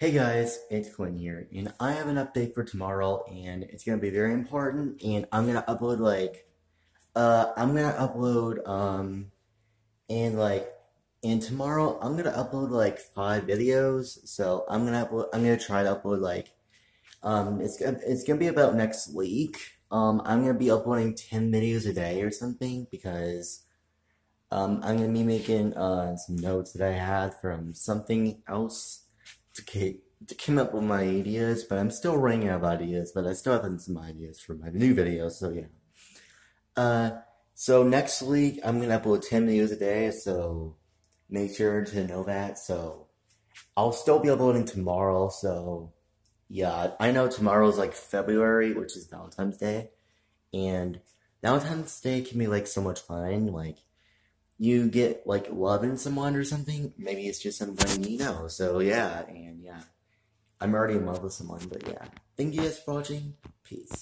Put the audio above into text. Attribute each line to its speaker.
Speaker 1: Hey guys, it's Quinn here, and I have an update for tomorrow, and it's gonna be very important, and I'm gonna upload like, uh, I'm gonna upload, um, and like, and tomorrow I'm gonna upload like five videos, so I'm gonna upload, I'm gonna try to upload like, um, it's it's gonna be about next week, um, I'm gonna be uploading 10 videos a day or something, because, um, I'm gonna be making, uh, some notes that I had from something else to to come up with my ideas, but I'm still running out of ideas, but I still have some ideas for my new videos, so yeah. Uh, so next week I'm gonna upload 10 videos a day, so make sure to know that. So I'll still be uploading tomorrow, so yeah, I know tomorrow's like February, which is Valentine's Day, and Valentine's Day can be like so much fun, like you get like love in someone or something. Maybe it's just someone you know. So yeah, and yeah. I'm already in love with someone, but yeah. Thank you guys for watching. Peace.